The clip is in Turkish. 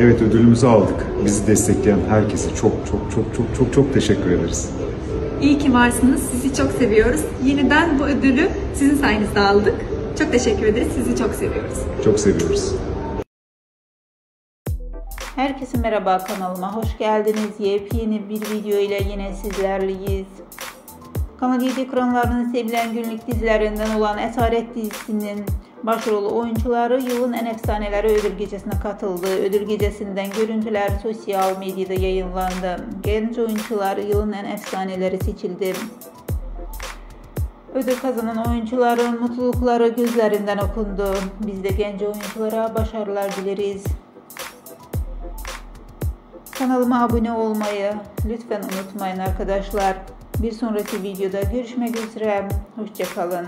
Evet ödülümüzü aldık. Bizi destekleyen herkese çok çok çok çok çok çok teşekkür ederiz. İyi ki varsınız. Sizi çok seviyoruz. Yeniden bu ödülü sizin sayenizde aldık. Çok teşekkür ederiz. Sizi çok seviyoruz. Çok seviyoruz. Herkese merhaba kanalıma hoş geldiniz. Yepyeni bir video ile yine sizlerleyiz. Kanal 7 ekranlarının sevilen günlük dizilerinden olan Esaret dizisinin başrol oyuncuları yılın en efsaneleri ödül gecesine katıldı. Ödül gecesinden görüntüler sosyal medyada yayınlandı. Genç oyuncular yılın en efsaneleri seçildi. Ödül kazanan oyuncuların mutlulukları gözlerinden okundu. Biz de genç oyunculara başarılar dileriz. Kanalıma abone olmayı lütfen unutmayın arkadaşlar. Bir sonraki videoda görüşmek üzere. Hoşçakalın.